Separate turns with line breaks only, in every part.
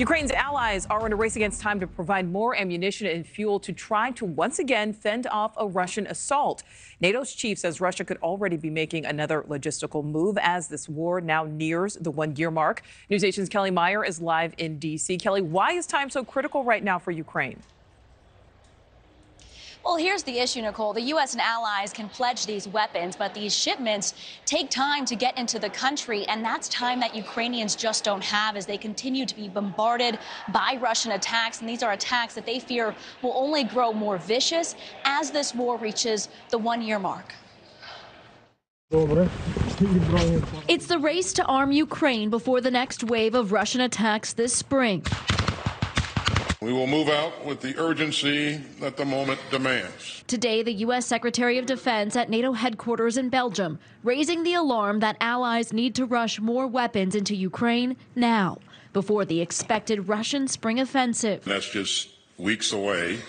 Ukraine's allies are in a race against time to provide more ammunition and fuel to try to once again fend off a Russian assault. NATO's chief says Russia could already be making another logistical move as this war now nears the one year mark. News Nation's Kellie Meyer is live in D.C. Kellie, why is time so critical right now for Ukraine?
Well, here's the issue, Nichole. The U.S. and allies can pledge these weapons, but these shipments take time to get into the country, and that's time that Ukrainians just don't have as they continue to be bombarded by Russian attacks. And these are attacks that they fear will only grow more vicious as this war reaches the one year mark.
It's the race to arm Ukraine before the next wave of Russian attacks this spring.
We will move out with the urgency that the moment demands.
Today, the U.S. Secretary of Defense at NATO headquarters in Belgium, raising the alarm that allies need to rush more weapons into Ukraine now, before the expected Russian spring offensive.
That's just weeks away,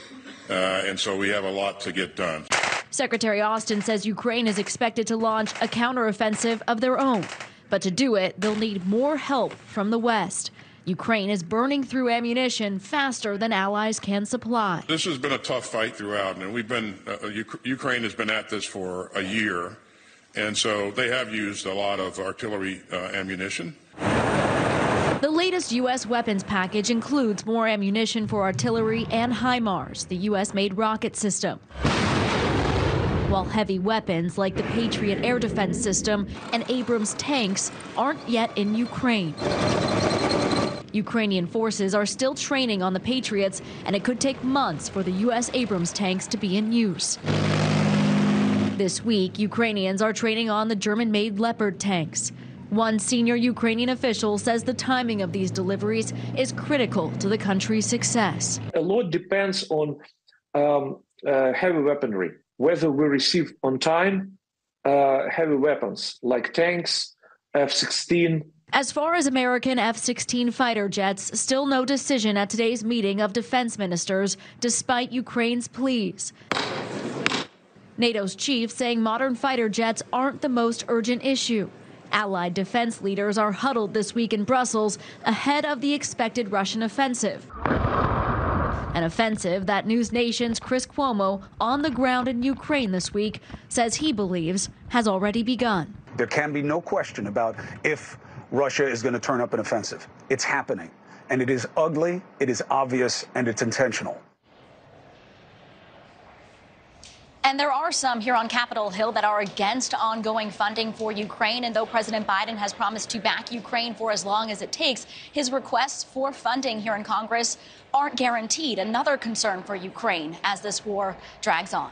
uh, and so we have a lot to get done.
Secretary Austin says Ukraine is expected to launch a counteroffensive of their own. But to do it, they'll need more help from the West. Ukraine is burning through ammunition faster than allies can supply.
This has been a tough fight throughout, and we've been uh, Ukraine has been at this for a year, and so they have used a lot of artillery uh, ammunition.
The latest U.S. weapons package includes more ammunition for artillery and HIMARS, the U.S.-made rocket system. While heavy weapons like the Patriot air defense system and Abrams tanks aren't yet in Ukraine. Ukrainian forces are still training on the Patriots, and it could take months for the U.S. Abrams tanks to be in use. This week, Ukrainians are training on the German made Leopard tanks. One senior Ukrainian official says the timing of these deliveries is critical to the country's success.
A lot depends on um, uh, heavy weaponry, whether we receive on time uh, heavy weapons like tanks, F 16,
as far as American F 16 fighter jets, still no decision at today's meeting of defense ministers, despite Ukraine's pleas. NATO's chief saying modern fighter jets aren't the most urgent issue. Allied defense leaders are huddled this week in Brussels ahead of the expected Russian offensive. An offensive that NewsNation's Chris Cuomo, on the ground in Ukraine this week, says he believes has already begun.
There can be no question about if Russia is going to turn up an offensive. It's happening. And it is ugly, it is obvious, and it's intentional.
And there are some here on Capitol Hill that are against ongoing funding for Ukraine. And though President Biden has promised to back Ukraine for as long as it takes, his requests for funding here in Congress aren't guaranteed. Another concern for Ukraine as this war drags on.